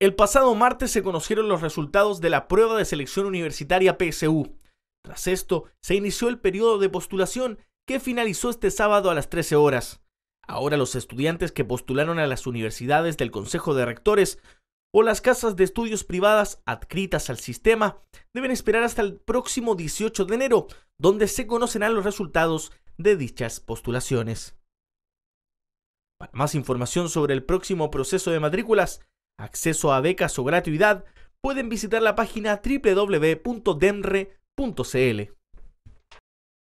El pasado martes se conocieron los resultados de la prueba de selección universitaria PSU. Tras esto, se inició el periodo de postulación que finalizó este sábado a las 13 horas. Ahora los estudiantes que postularon a las universidades del Consejo de Rectores o las casas de estudios privadas adscritas al sistema deben esperar hasta el próximo 18 de enero, donde se conocerán los resultados de dichas postulaciones. Para más información sobre el próximo proceso de matrículas, acceso a becas o gratuidad, pueden visitar la página www.demre.cl.